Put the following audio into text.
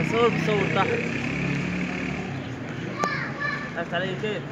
بصور بصور تحت عرفت علي كيف؟